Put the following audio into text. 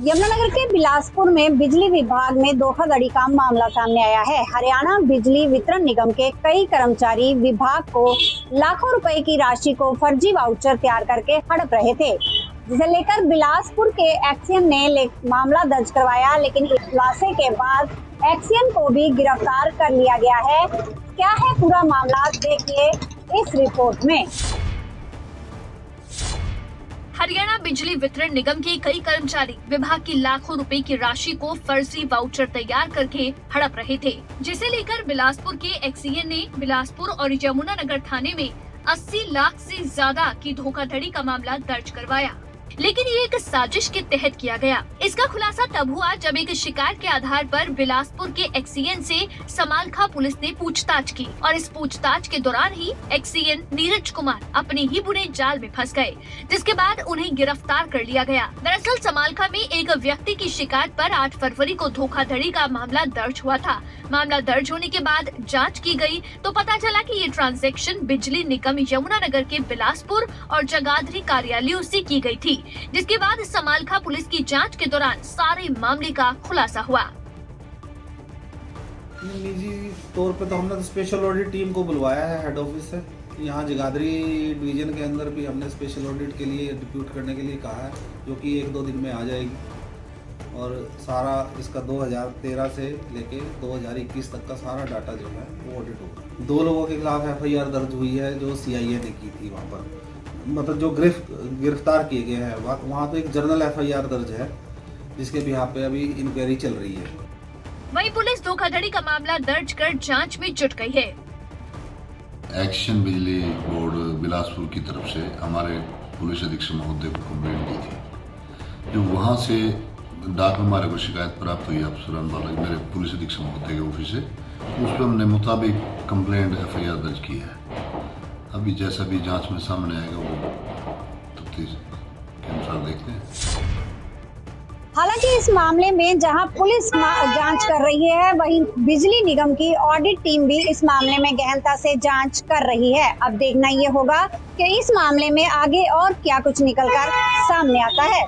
यमुनानगर के बिलासपुर में बिजली विभाग में धोखाधड़ी का मामला सामने आया है। हरियाणा बिजली वितरण निगम के कई कर्मचारी विभाग को लाखों रुपए की राशि को फर्जी वाउचर तैयार करके हड़प रहे थे। जिसे लेकर बिलासपुर के एक्सीएन ने मामला दर्ज करवाया, लेकिन खुलासे के बाद एक्सीएन को भी गिरफ़्तार कर लिया गया है। क्या है पूरा मामला? देखिए इस रिपोर्ट में। हरियाणा बिजली वितरण निगम के कई कर्मचारी विभाग की लाखों रुपए की राशि को फर्जी वाउचर तैयार करके हड़प रहे थे, जिसे लेकर बिलासपुर के एक्सीएन ने बिलासपुर और यमुनानगर थाने में 80 लाख से ज़्यादा की धोखाधड़ी का मामला दर्ज करवाया। लेकिन ये एक साजिश के तहत किया गया। इसका खुलासा तब हुआ जब एक शिकायत के आधार पर बिलासपुर के एक्सीएन से समालखा पुलिस ने पूछताछ की और इस पूछताछ के दौरान ही एक्सीएन नीरज कुमार अपने ही बुरे जाल में फंस गए, जिसके बाद उन्हें गिरफ़्तार कर लिया गया। दरअसल समालखा में एक व्यक्ति की शिकायत पर 8 फरवरी को धोखाधड़ी का मामला दर्ज हुआ था। मामला दर्ज होने के बाद जाँच की गई तो पता चला की ये ट्रांजेक्शन बिजली निगम यमुनानगर के बिलासपुर और जगाधरी कार्यालयों ऐसी की गई थी। जिसके बाद समालखा पुलिस की जाँच के दौरान सारे मामले का खुलासा हुआ। निजी तौर पे तो हमने तो स्पेशल ऑडिट टीम को बुलवाया है हेड ऑफ़िस से। यहाँ जगाधरी डिवीज़न के अंदर भी हमने स्पेशल ऑडिट के लिए डिप्यूट करने के लिए कहा है, जो कि एक दो दिन में आ जाएगी। और सारा इसका 2013 से लेके 2021 तक का सारा डाटा जो है, वो ऑडिट होगा। दो लोगों के खिलाफ एफआईआर दर्ज हुई है, जो सीआईए ने की थी वहाँ पर। मतलब जो गिरफ गिरफ़्तार किए गए हैं वहाँ तो एक जर्नल एफआईआर दर्ज है जिसके भी यहाँ पे अभी इंक्वायरी चल रही है। वहीं पुलिस धोखाधड़ी का मामला दर्ज कर जाँच में जुट गई है। एक्शन बिजली बोर्ड बिलासपुर की तरफ़ से हमारे पुलिस अधीक्षक महोदय को कंप्लेंट दी थी। जो वहाँ से डाक में हमारे को शिकायत प्राप्त हुई अफसरान वाला मेरे पुलिस अधीक्षक महोदय के ऑफ़िस से उस पर हमने मुताबिक कंप्लेंट एफ़ दर्ज की है। अभी जैसा भी जाँच में सामने आएगा वो के अनुसार देखते हैं। हालाँकि इस मामले में जहाँ पुलिस जाँच कर रही है, वहीं बिजली निगम की ऑडिट टीम भी इस मामले में गहनता से जाँच कर रही है। अब देखना ये होगा कि इस मामले में आगे और क्या कुछ निकलकर सामने आता है।